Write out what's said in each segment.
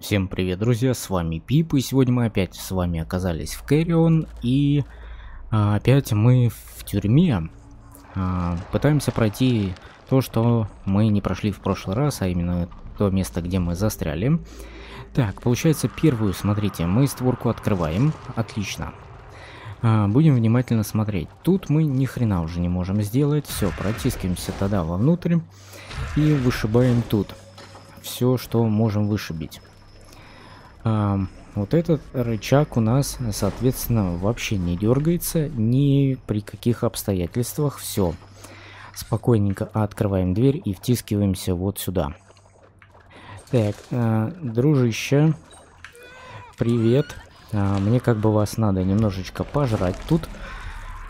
Всем привет, друзья, с вами Пип, и сегодня мы опять с вами оказались в Кэрион, и а, опять мы в тюрьме а, пытаемся пройти то, что мы не прошли в прошлый раз, а именно то место, где мы застряли. Так, получается первую, смотрите, мы створку открываем, отлично. А, будем внимательно смотреть. Тут мы ни хрена уже не можем сделать, все, протискиваемся тогда вовнутрь и вышибаем тут все, что можем вышибить. А, вот этот рычаг у нас, соответственно, вообще не дергается ни при каких обстоятельствах. Все. Спокойненько открываем дверь и втискиваемся вот сюда. Так, э, дружище, привет. Э, мне как бы вас надо немножечко пожрать тут,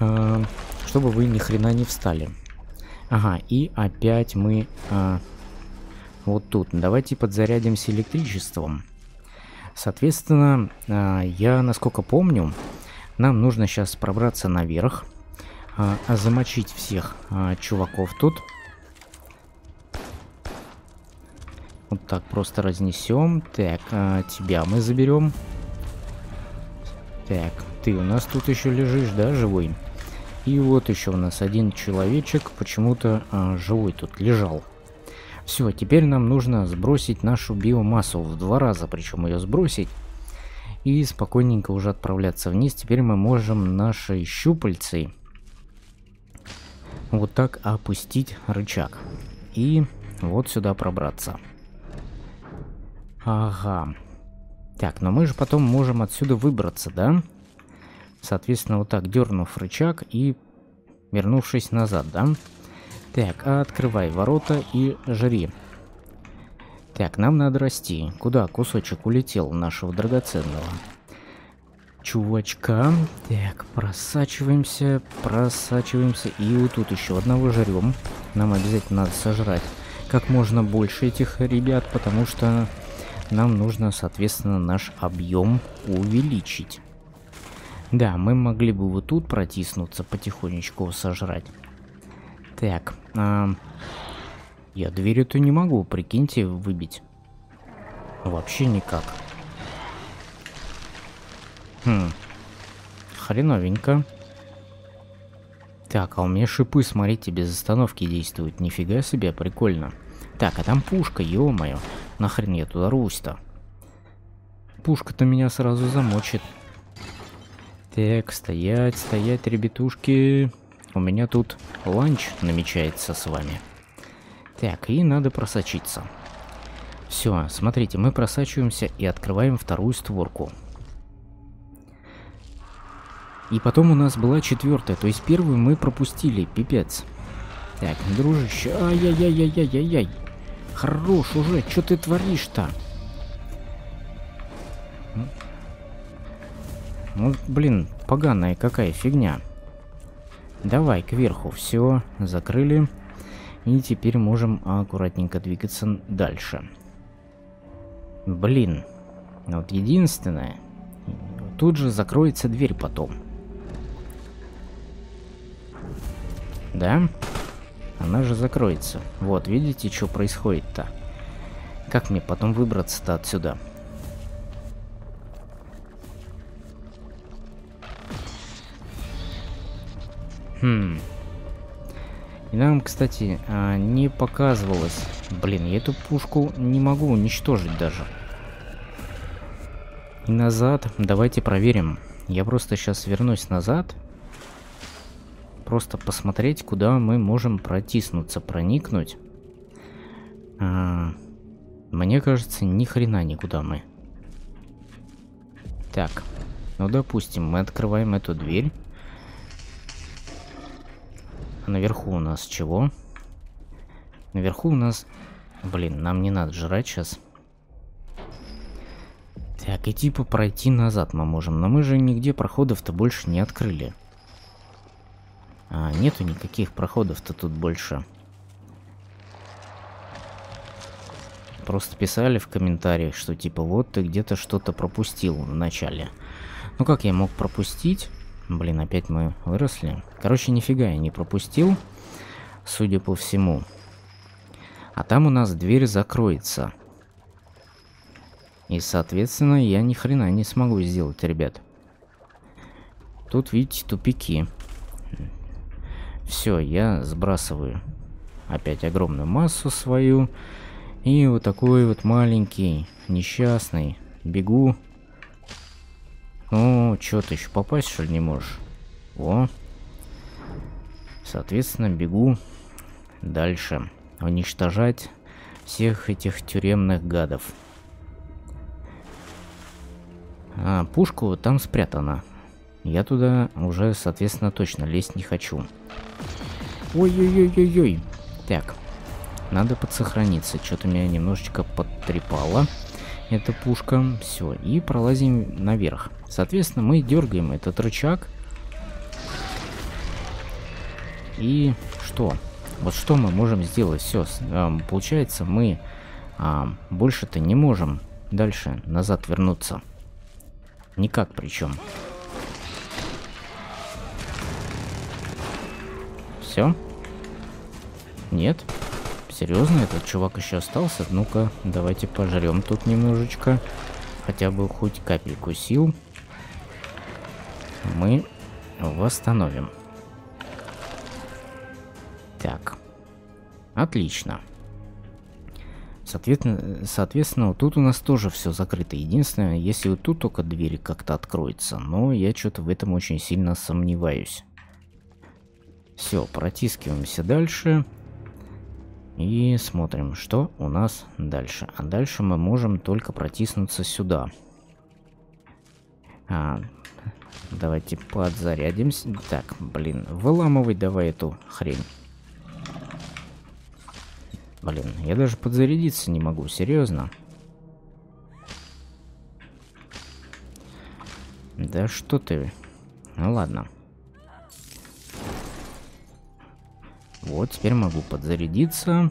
э, чтобы вы ни хрена не встали. Ага, и опять мы э, вот тут. Давайте подзарядимся электричеством. Соответственно, а, я, насколько помню, нам нужно сейчас пробраться наверх, а, а замочить всех чуваков тут. Вот так просто разнесем. Так, тебя мы заберем. Так, ты у нас тут еще лежишь, да, живой? И вот еще у нас один человечек почему-то живой тут лежал. Все, теперь нам нужно сбросить нашу биомассу в два раза, причем ее сбросить. И спокойненько уже отправляться вниз. Теперь мы можем наши щупальцы вот так опустить рычаг. И вот сюда пробраться. Ага. Так, но мы же потом можем отсюда выбраться, да? Соответственно, вот так дернув рычаг и вернувшись назад, да? Да. Так, открывай ворота и жри. Так, нам надо расти. Куда кусочек улетел нашего драгоценного? Чувачка. Так, просачиваемся, просачиваемся. И вот тут еще одного жрем. Нам обязательно надо сожрать как можно больше этих ребят, потому что нам нужно, соответственно, наш объем увеличить. Да, мы могли бы вот тут протиснуться, потихонечку сожрать. Так, а... я дверь эту не могу, прикиньте, выбить. Вообще никак. Хм. Хреновенько. Так, а у меня шипы, смотрите, без остановки действуют. Нифига себе, прикольно. Так, а там пушка, ё-моё. Нахрен я туда рвусь-то? Пушка-то меня сразу замочит. Так, стоять, стоять, ребятушки. У меня тут ланч намечается с вами. Так, и надо просочиться. Все, смотрите, мы просачиваемся и открываем вторую створку. И потом у нас была четвертая, то есть первую мы пропустили, пипец. Так, дружище, ай-яй-яй-яй-яй-яй. Хорош уже, что ты творишь-то? Ну, блин, поганая какая фигня. Давай, кверху. Все, закрыли. И теперь можем аккуратненько двигаться дальше. Блин. Вот единственное. Тут же закроется дверь потом. Да? Она же закроется. Вот, видите, что происходит-то? Как мне потом выбраться-то отсюда? Хм. И нам, кстати, а, не показывалось. Блин, я эту пушку не могу уничтожить даже. И назад. Давайте проверим. Я просто сейчас вернусь назад. Просто посмотреть, куда мы можем протиснуться, проникнуть. А, мне кажется, ни хрена никуда мы. Так, ну допустим, мы открываем эту дверь. А наверху у нас чего? Наверху у нас... Блин, нам не надо жрать сейчас. Так, и типа пройти назад мы можем. Но мы же нигде проходов-то больше не открыли. А, нету никаких проходов-то тут больше. Просто писали в комментариях, что типа вот ты где-то что-то пропустил в начале. Ну как я мог пропустить? Блин, опять мы выросли. Короче, нифига я не пропустил, судя по всему. А там у нас дверь закроется. И, соответственно, я ни хрена не смогу сделать, ребят. Тут, видите, тупики. Все, я сбрасываю опять огромную массу свою. И вот такой вот маленький, несчастный, бегу. Ну, что ты еще попасть, что ли, не можешь? О. Соответственно, бегу дальше. Уничтожать всех этих тюремных гадов. А, пушка вот там спрятана. Я туда уже, соответственно, точно лезть не хочу. Ой-ой-ой-ой-ой. Так, надо подсохраниться. Что-то меня немножечко подтрепало. Эта пушка. Все, и пролазим наверх. Соответственно, мы дергаем этот рычаг. И что? Вот что мы можем сделать? Все, э, получается, мы э, больше-то не можем дальше назад вернуться. Никак причем. Все? Нет? Серьезно, этот чувак еще остался? Ну-ка, давайте пожрем тут немножечко. Хотя бы хоть капельку сил. Мы восстановим. Так. Отлично. Соответственно, соответственно, тут у нас тоже все закрыто. Единственное, если вот тут только двери как-то откроется. Но я что-то в этом очень сильно сомневаюсь. Все, протискиваемся дальше. И смотрим, что у нас дальше. А дальше мы можем только протиснуться сюда. А, давайте подзарядимся. Так, блин, выламывай давай эту хрень. Блин, я даже подзарядиться не могу, серьезно. Да что ты? Ну ладно. Вот, теперь могу подзарядиться.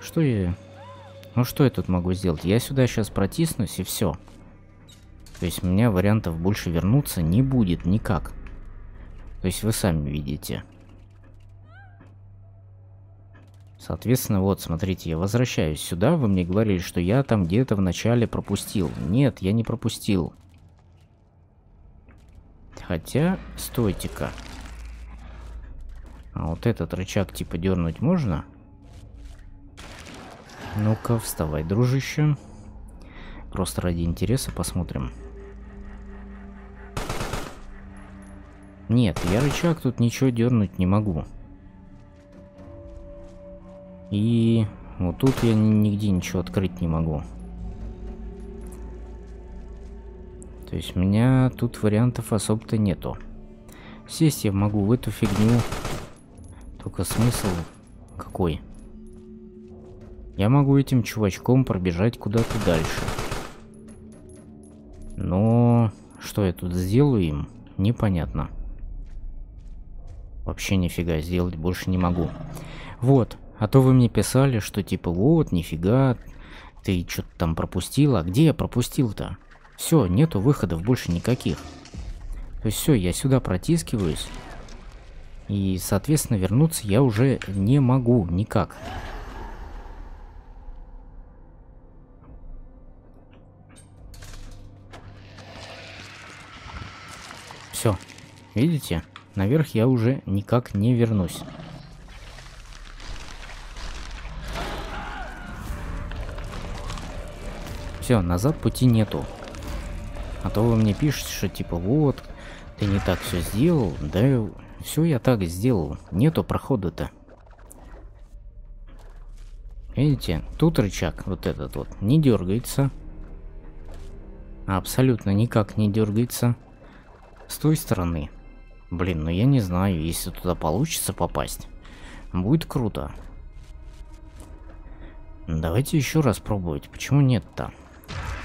Что я... Ну что я тут могу сделать? Я сюда сейчас протиснусь и все. То есть у меня вариантов больше вернуться не будет никак. То есть вы сами видите. Соответственно, вот, смотрите, я возвращаюсь сюда. Вы мне говорили, что я там где-то в начале пропустил. Нет, я не пропустил. Хотя, стойте-ка. А вот этот рычаг типа дернуть можно? Ну-ка, вставай, дружище. Просто ради интереса посмотрим. Нет, я рычаг тут ничего дернуть не могу. И вот тут я нигде ничего открыть не могу. То есть у меня тут вариантов особо-то нету. Сесть я могу в эту фигню. Только смысл какой? Я могу этим чувачком пробежать куда-то дальше. Но что я тут сделаю им, непонятно. Вообще нифига сделать больше не могу. Вот, а то вы мне писали, что типа вот, нифига, ты что-то там пропустила. А где я пропустил-то? Все, нету выходов больше никаких. То есть все, я сюда протискиваюсь. И, соответственно, вернуться я уже не могу никак. Все, видите? Наверх я уже никак не вернусь. Все, назад пути нету. А то вы мне пишете, что типа вот, ты не так все сделал. Да все я так сделал. Нету прохода-то. Видите, тут рычаг вот этот вот не дергается. Абсолютно никак не дергается. С той стороны. Блин, ну я не знаю, если туда получится попасть. Будет круто. Давайте еще раз пробовать. Почему нет-то?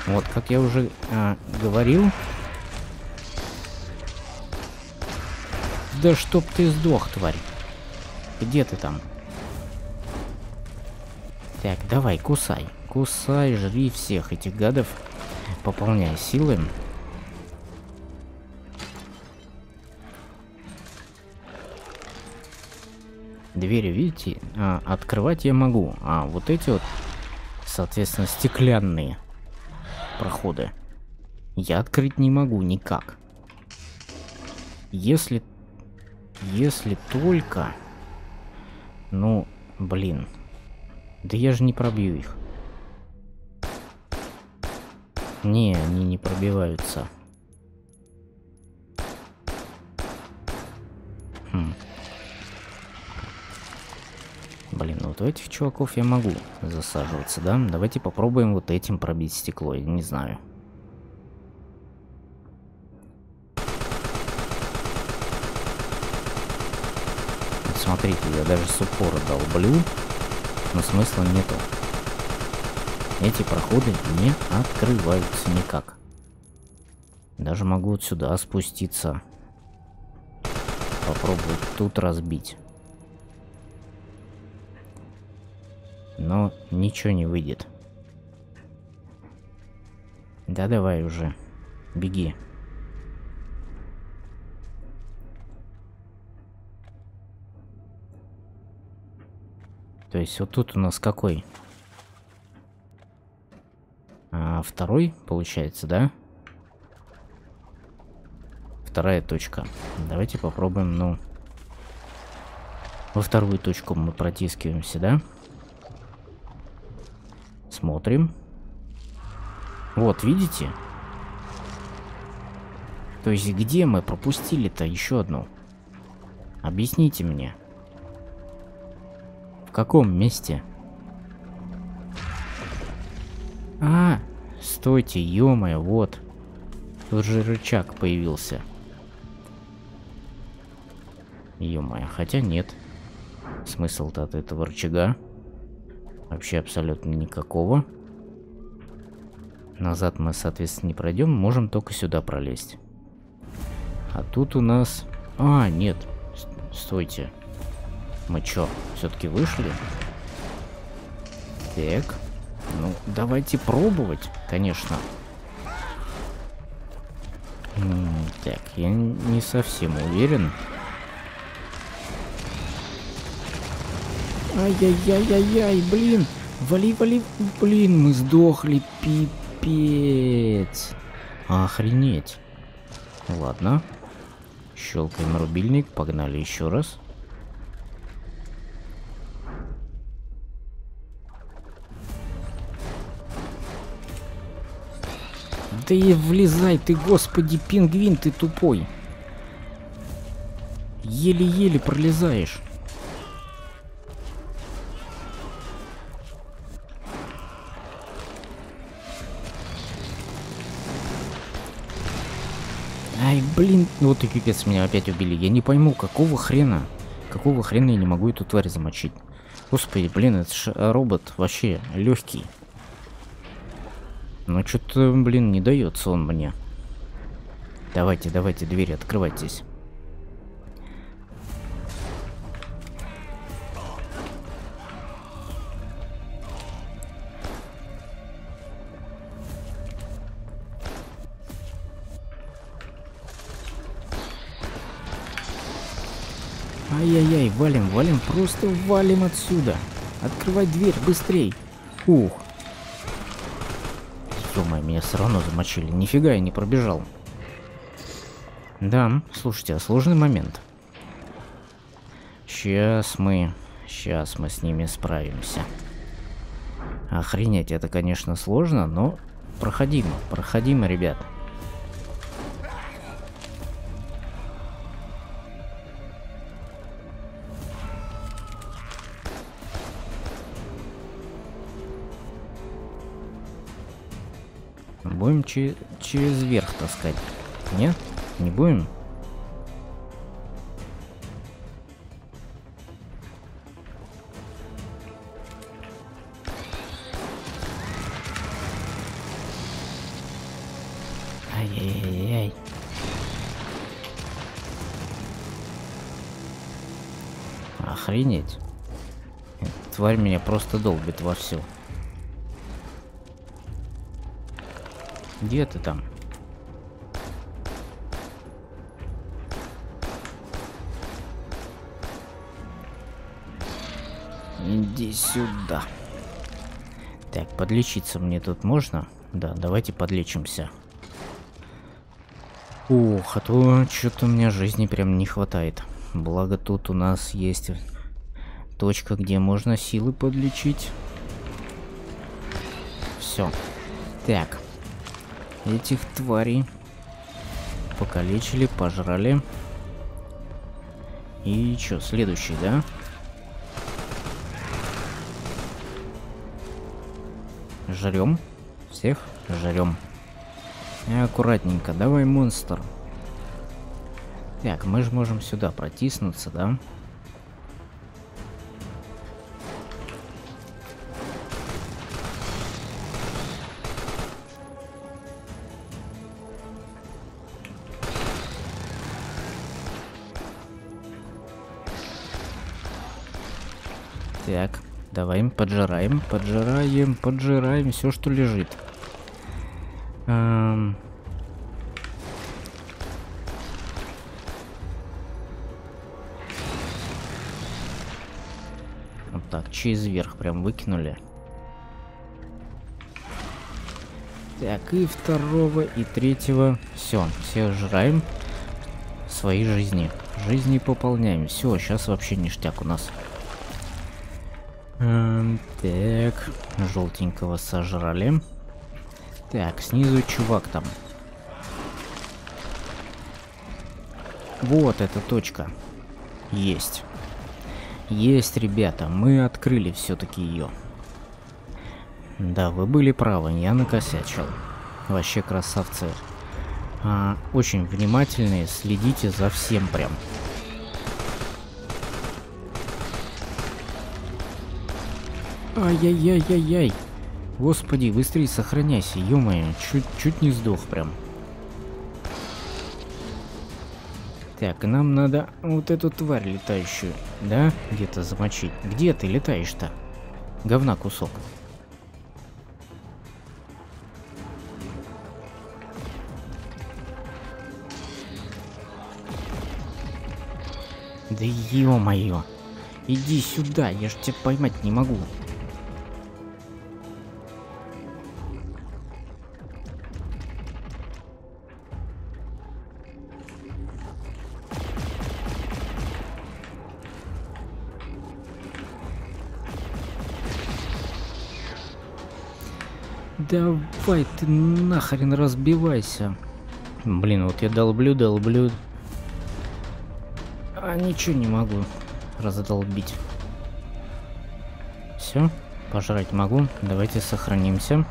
Вот, как я уже а, говорил. Да чтоб ты сдох, тварь. Где ты там? Так, давай, кусай. Кусай, жри всех этих гадов. Пополняй силы. Двери, видите, а, открывать я могу. А вот эти вот соответственно, стеклянные проходы. Я открыть не могу никак. Если... Если только... Ну, блин. Да я же не пробью их. Не, они не пробиваются. У этих чуваков я могу засаживаться, да? Давайте попробуем вот этим пробить стекло, я не знаю. Вот смотрите, я даже с упора долблю, но смысла нету. Эти проходы не открываются никак. Даже могу вот сюда спуститься. Попробовать тут разбить. Но ничего не выйдет. Да давай уже. Беги. То есть вот тут у нас какой? А, второй, получается, да? Вторая точка. Давайте попробуем, ну... Во вторую точку мы протискиваемся, да? Смотрим. Вот, видите? То есть где мы пропустили-то еще одну? Объясните мне. В каком месте? А, стойте, ё вот. Тут же рычаг появился. ё хотя нет. Смысл-то от этого рычага? Вообще абсолютно никакого. Назад мы, соответственно, не пройдем, можем только сюда пролезть. А тут у нас... А, нет, стойте. Мы чё, все-таки вышли? Так. Ну, давайте пробовать, конечно. Так, я не совсем уверен. Ай-яй-яй-яй-яй, блин. Вали, вали, блин, мы сдохли, пипец. Охренеть. Ладно. Щелкаем рубильник, погнали еще раз. Да и влезай ты, господи, пингвин, ты тупой. Еле-еле пролезаешь. Блин, ну вот и пипец, меня опять убили. Я не пойму, какого хрена? Какого хрена я не могу эту тварь замочить? Господи, блин, это ж робот вообще легкий. Но что-то, блин, не дается он мне. Давайте, давайте, двери открывайтесь. Ай-яй-яй, валим, валим, просто валим отсюда. Открывай дверь, быстрей. Ух. Ё меня все равно замочили. Нифига я не пробежал. Да, слушайте, а сложный момент. Сейчас мы... Сейчас мы с ними справимся. Охренеть, это, конечно, сложно, но проходимо, проходимо, ребят. Будем че через верх таскать. Нет? Не будем? Ай-яй-яй-яй. Охренеть. Тварь меня просто долбит во все. Где ты там? Иди сюда. Так, подлечиться мне тут можно? Да, давайте подлечимся. Ух, а то что-то у меня жизни прям не хватает. Благо тут у нас есть точка, где можно силы подлечить. Все. Так. Этих тварей покалечили, пожрали. И что, следующий, да? Жрем. Всех жрем. Аккуратненько. Давай, монстр. Так, мы же можем сюда протиснуться, да? Так, давай поджираем, поджираем, поджираем все, что лежит. Эм... Вот так, через верх прям выкинули. Так, и второго, и третьего. Все, все жраем свои жизни. Жизни пополняем. Все, сейчас вообще ништяк у нас. Эм, так, желтенького сожрали. Так, снизу чувак там. Вот эта точка. Есть. Есть, ребята, мы открыли все-таки ее. Да, вы были правы, я накосячил. Вообще красавцы. А, очень внимательные, следите за всем прям. Ай-яй-яй-яй-яй. Господи, быстрее сохраняйся, ё чуть-чуть не сдох прям. Так, нам надо вот эту тварь летающую, да, где-то замочить. Где ты летаешь-то? Говна кусок. Да ё-моё. Иди сюда, я ж тебя поймать не могу. Давай ты нахрен разбивайся. Блин, вот я долблю, долблю. А ничего не могу раздолбить. Все, пожрать могу. Давайте сохранимся.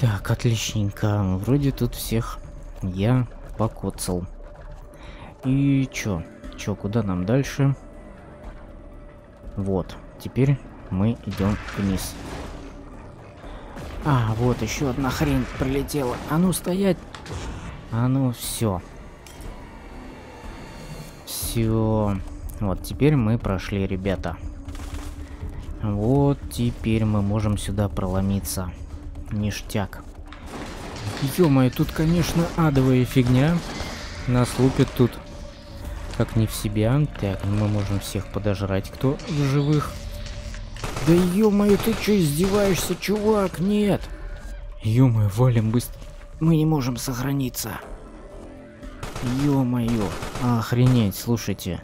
Так, отличненько. Вроде тут всех я покоцал. И чё? Чё, куда нам дальше? Вот, теперь мы идем вниз. А, вот еще одна хрень прилетела. А ну стоять. А ну все. Все. Вот теперь мы прошли, ребята. Вот теперь мы можем сюда проломиться. Ништяк. ё тут, конечно, адовая фигня. Нас лупит тут как не в себя. Так, мы можем всех подожрать, кто в живых. Да ё-моё, ты чё издеваешься, чувак? Нет. Ё-моё, валим быстро. Мы не можем сохраниться. Ё-моё. Охренеть, слушайте.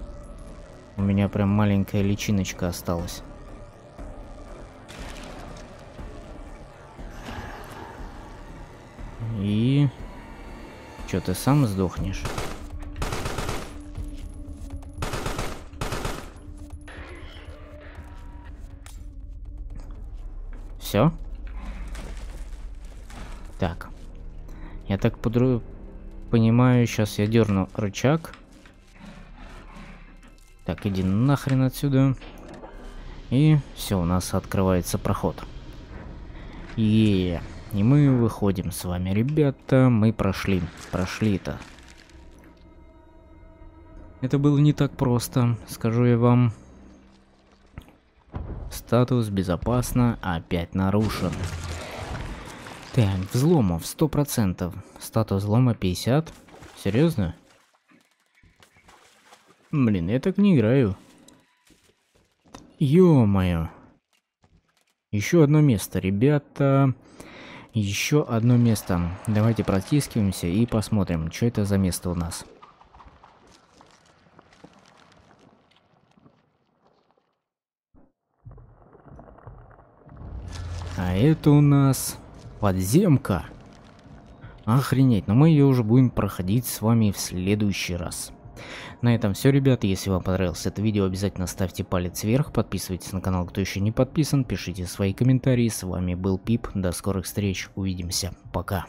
У меня прям маленькая личиночка осталась. И... Чё, ты сам сдохнешь? Все? Так. Я так подру... понимаю, сейчас я дерну рычаг. Так, иди нахрен отсюда. И все, у нас открывается проход. И, и мы выходим с вами, ребята. Мы прошли. Прошли это. Это было не так просто, скажу я вам. Статус безопасно опять нарушен. Так, взломов 100%. Статус взлома 50. Серьезно? Блин, я так не играю. Ё-моё. Еще одно место, ребята. Еще одно место. Давайте протискиваемся и посмотрим, что это за место у нас. А это у нас подземка. Охренеть, но мы ее уже будем проходить с вами в следующий раз. На этом все, ребята. Если вам понравилось это видео, обязательно ставьте палец вверх, подписывайтесь на канал, кто еще не подписан, пишите свои комментарии. С вами был Пип, до скорых встреч, увидимся, пока.